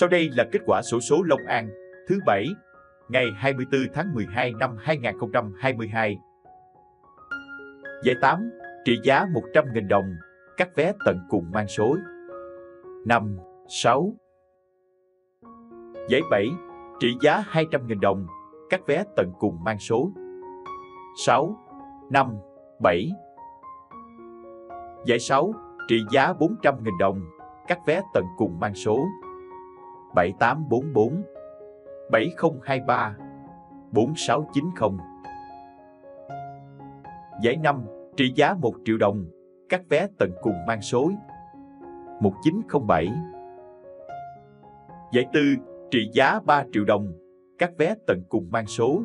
Sau đây là kết quả sổ số Long An thứ bảy ngày 24 tháng 12 năm 2022. Giải 8, trị giá 100.000 đồng, các vé tận cùng mang số 5, 6. Giải 7, trị giá 200.000 đồng, các vé tận cùng mang số 6, 5, 7. Giải 6, trị giá 400.000 đồng, các vé tận cùng mang số 7844 7023 4690. Giải 5, trị giá 1 triệu đồng, các vé tận cùng mang số 1907. Giải 4, trị giá 3 triệu đồng, các vé tận cùng mang số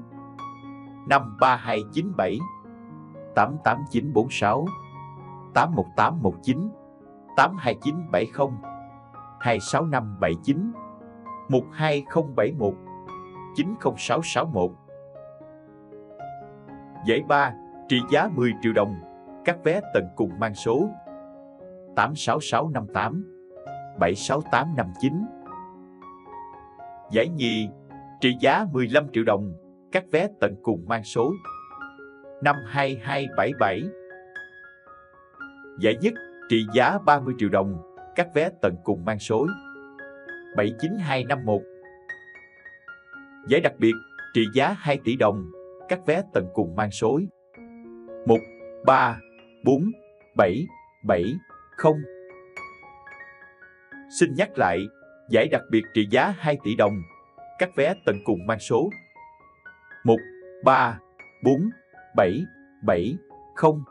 53297 88946 81819 82970 26579 12071 90661 Giải 3 trị giá 10 triệu đồng, các vé tận cùng mang số 86658 76859 Giải nhì, trị giá 15 triệu đồng, các vé tận cùng mang số 52277 Giải nhất, trị giá 30 triệu đồng, các vé tận cùng mang số 79251 Giải đặc biệt trị giá 2 tỷ đồng các vé tận cùng mang số 1 3 4 7 7 0 Xin nhắc lại, giải đặc biệt trị giá 2 tỷ đồng, các vé tận cùng mang số. 1 3 4 7 7 0